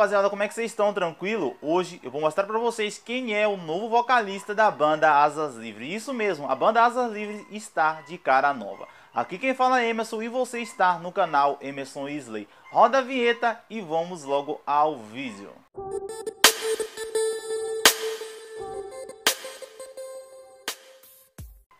rapaziada, como é que vocês estão? Tranquilo? Hoje eu vou mostrar pra vocês quem é o novo vocalista da banda Asas Livres. Isso mesmo, a banda Asas Livres está de cara nova. Aqui quem fala é Emerson e você está no canal Emerson Isley. Roda a vinheta e vamos logo ao vídeo.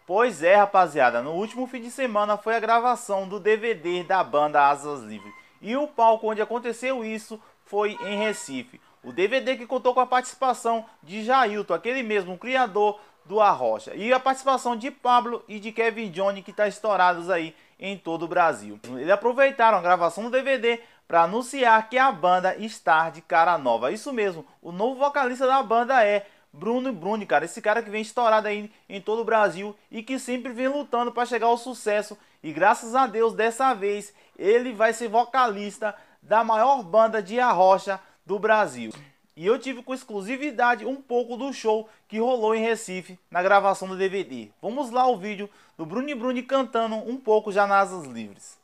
Pois é, rapaziada, no último fim de semana foi a gravação do DVD da banda Asas Livres. E o palco onde aconteceu isso foi em Recife. O DVD que contou com a participação de Jailton, aquele mesmo criador do Arrocha. E a participação de Pablo e de Kevin Johnny, que está estourados aí em todo o Brasil. Eles aproveitaram a gravação do DVD para anunciar que a banda está de cara nova. Isso mesmo, o novo vocalista da banda é Bruno Bruni, cara. Esse cara que vem estourado aí em todo o Brasil e que sempre vem lutando para chegar ao sucesso. E graças a Deus, dessa vez, ele vai ser vocalista da maior banda de arrocha do Brasil. E eu tive com exclusividade um pouco do show que rolou em Recife na gravação do DVD. Vamos lá o vídeo do Bruni Bruni cantando um pouco já nas asas livres.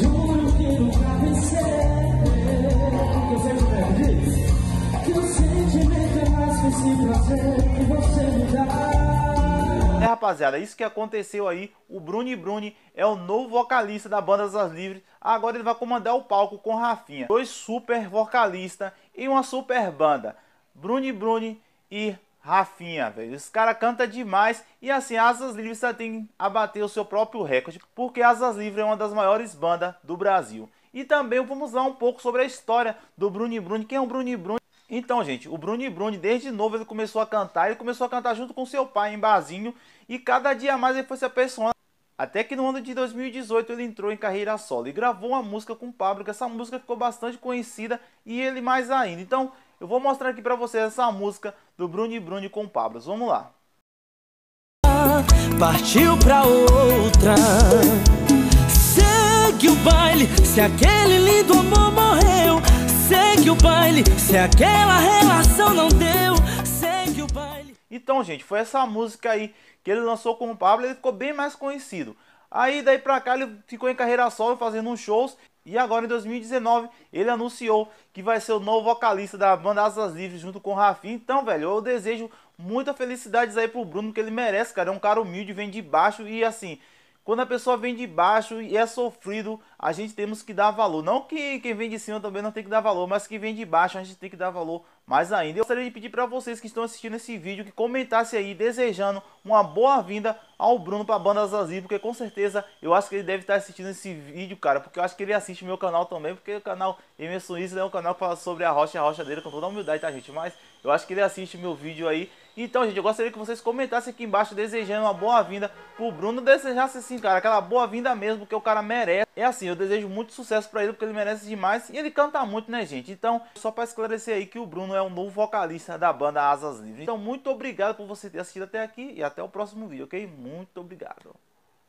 Juro que nunca É rapaziada, isso que aconteceu aí, o Bruni Bruni é o novo vocalista da banda das Livres, agora ele vai comandar o palco com Rafinha. Dois super vocalistas e uma super banda, Bruni Bruni e Rafinha, velho. Esse cara canta demais e assim, Asas Livres já tem a bater o seu próprio recorde, porque Asas Livres é uma das maiores bandas do Brasil. E também vamos lá um pouco sobre a história do Bruni Bruni. Quem é o Bruni Bruni? Então, gente, o Bruni Bruni, desde novo, ele começou a cantar. Ele começou a cantar junto com seu pai em barzinho. E cada dia mais ele foi se aperfeiçoando. Até que no ano de 2018 ele entrou em carreira solo e gravou uma música com o Pablo, que essa música ficou bastante conhecida e ele mais ainda. Então, eu vou mostrar aqui para vocês essa música do Bruni Bruni com o Pablo. Vamos lá. Partiu pra outra. Segue o baile, se aquele lindo amor morreu O baile, se aquela relação não deu, segue o baile. Então, gente, foi essa música aí que ele lançou com o Pablo, ele ficou bem mais conhecido. Aí daí pra cá ele ficou em carreira solo fazendo uns shows e agora em 2019 ele anunciou que vai ser o novo vocalista da banda Asas Livres junto com o Rafinha. Então, velho, eu desejo muita felicidades aí pro Bruno que ele merece, cara. É um cara humilde, vem de baixo e assim, quando a pessoa vem de baixo e é sofrido, a gente temos que dar valor. Não que quem vem de cima também não tem que dar valor, mas que vem de baixo a gente tem que dar valor mais ainda. Eu gostaria de pedir para vocês que estão assistindo esse vídeo que comentassem aí desejando uma boa-vinda ao Bruno para a banda Zazi, porque com certeza eu acho que ele deve estar assistindo esse vídeo, cara, porque eu acho que ele assiste meu canal também, porque o canal Emerson Isla é um canal que fala sobre a rocha e a rocha dele com toda a humildade, tá, gente? Mas eu acho que ele assiste meu vídeo aí então, gente, eu gostaria que vocês comentassem aqui embaixo desejando uma boa-vinda pro Bruno. Desejasse assim, cara, aquela boa-vinda mesmo, porque o cara merece. É assim, eu desejo muito sucesso para ele, porque ele merece demais. E ele canta muito, né, gente? Então, só para esclarecer aí que o Bruno é o novo vocalista da banda Asas Livres. Então, muito obrigado por você ter assistido até aqui e até o próximo vídeo, ok? Muito obrigado.